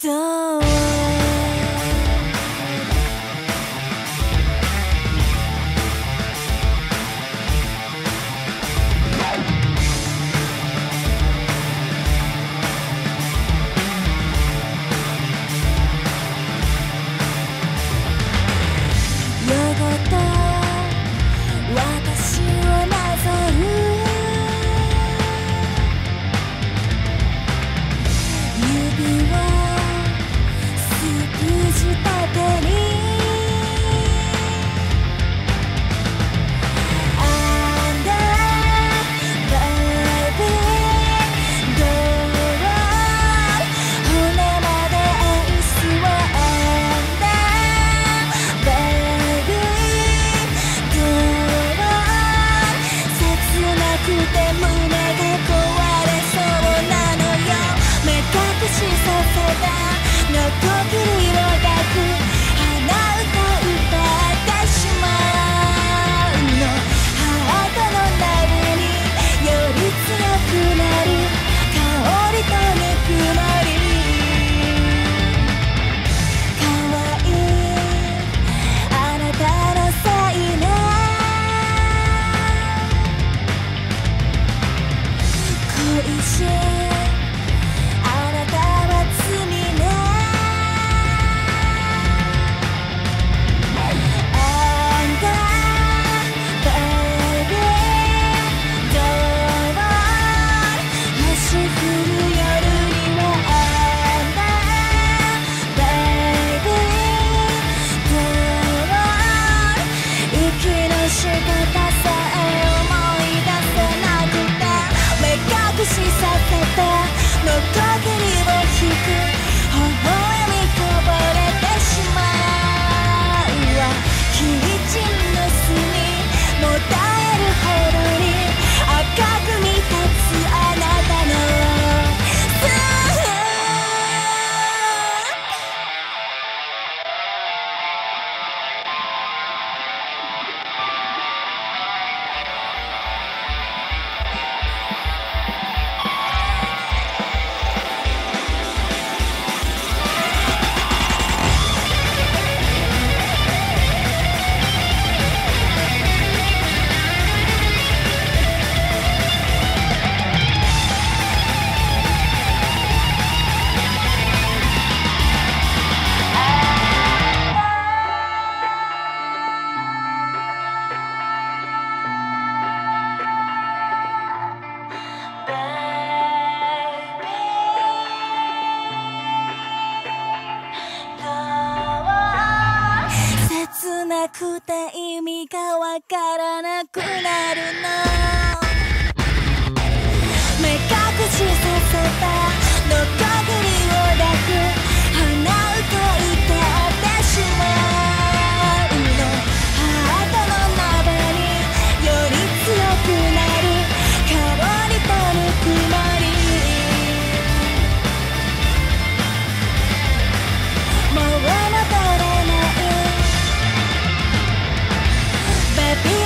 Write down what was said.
down させて」「のどなくて意味がわからなくなるの。step in